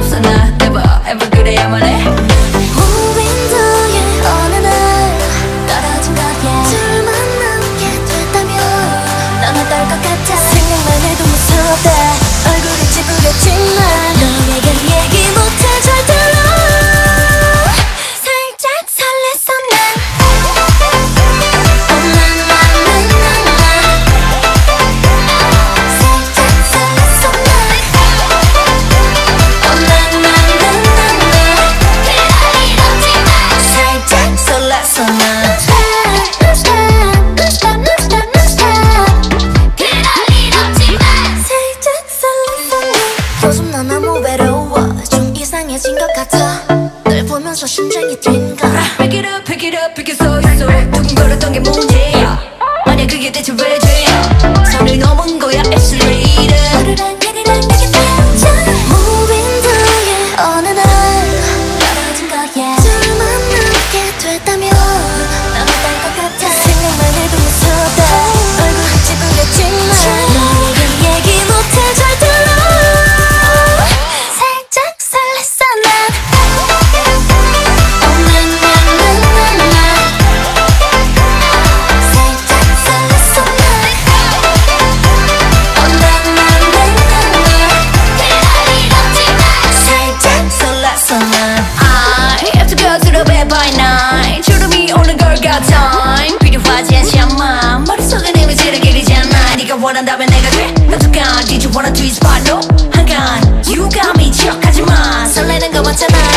없어 나 never ever 그래야만 익숙해진 것 같아 널 보면서 심장이 뛴다 Pick it up, pick it up, pick it so so 두근거렸던 게 문제 해 by night 주름이 오는 걸까 time 필요하지 않지 않아 머릿속에 내 미지를 기리잖아 네가 원한다면 내가 돼 어떡하 Did you wanna twist by no? 한간 You got me 지옥하지마 설레는 거 맞잖아